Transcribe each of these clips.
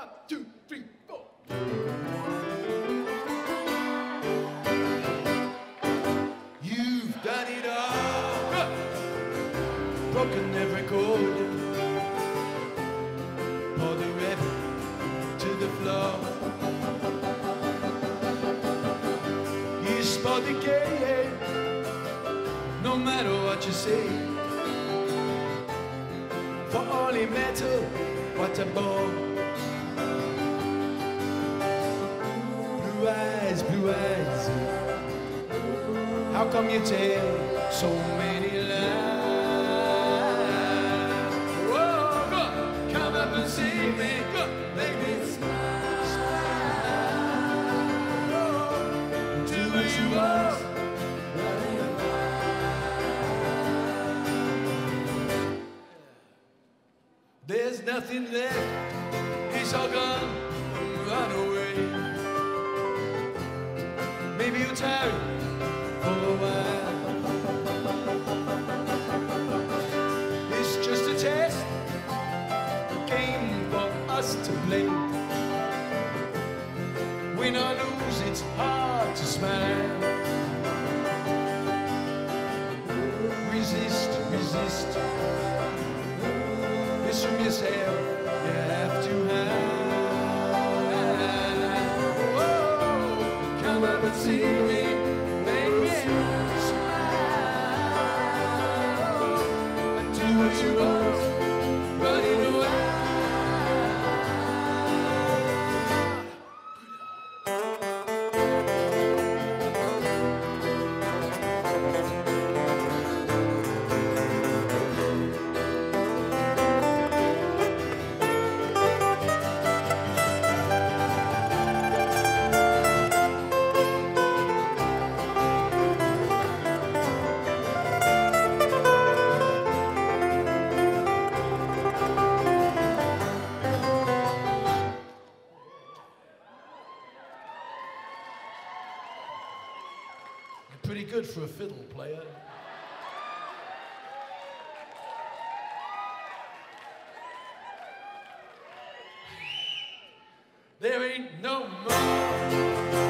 One, two, three, four. You've done it all. Broken every chord. Pour the river to the floor. You spot the game. No matter what you say. For only metal, what a bore. Eyes, blue eyes. How come you tell so many lies? Whoa, go, come up and see me, go, make me smile. Do what you want. There's nothing left, it's all gone, run away. Maybe you're tired for a while. It's just a test, a game for us to play. Win or lose, it's hard to smile. Resist, resist. It's from yourself, come up and see me, pretty good for a fiddle player. There ain't no more.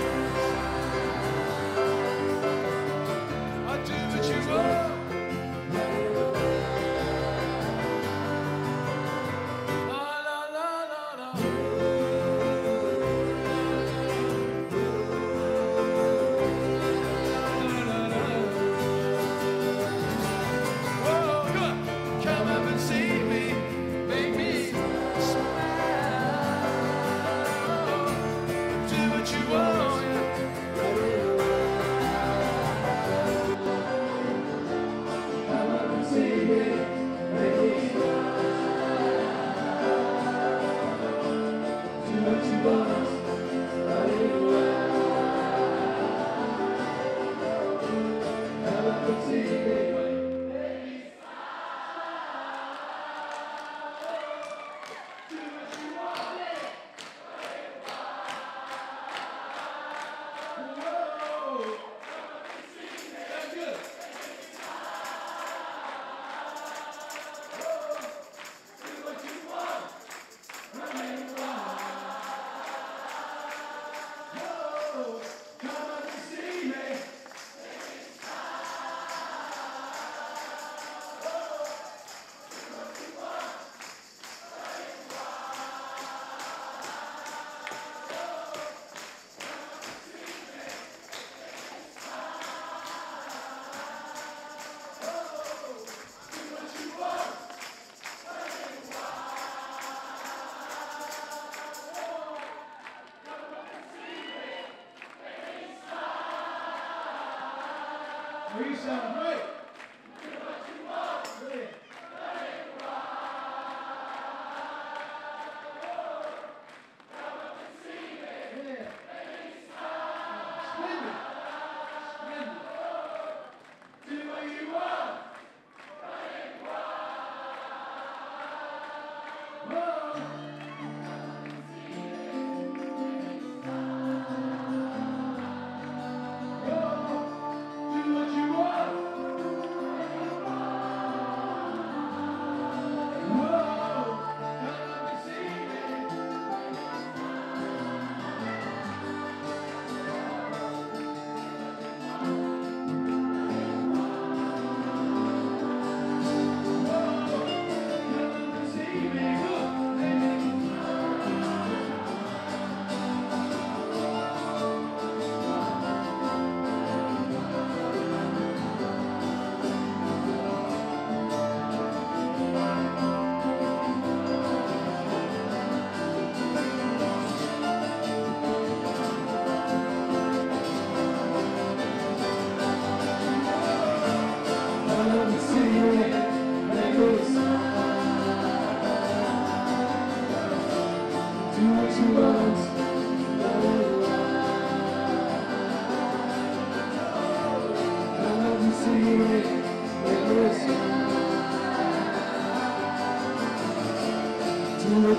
Three, seven, eight.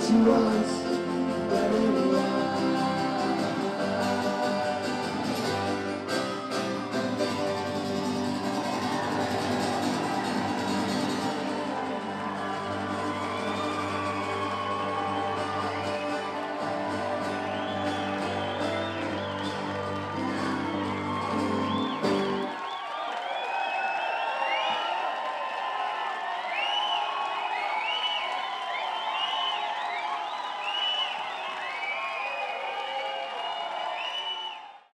To us.